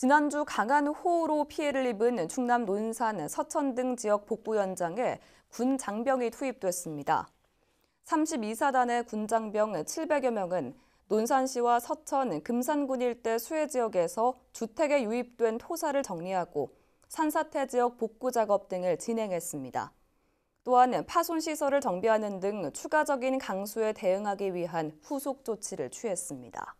지난주 강한 호우로 피해를 입은 충남 논산, 서천 등 지역 복구 현장에 군 장병이 투입됐습니다. 32사단의 군 장병 700여 명은 논산시와 서천, 금산군 일대 수해 지역에서 주택에 유입된 토사를 정리하고 산사태 지역 복구 작업 등을 진행했습니다. 또한 파손 시설을 정비하는 등 추가적인 강수에 대응하기 위한 후속 조치를 취했습니다.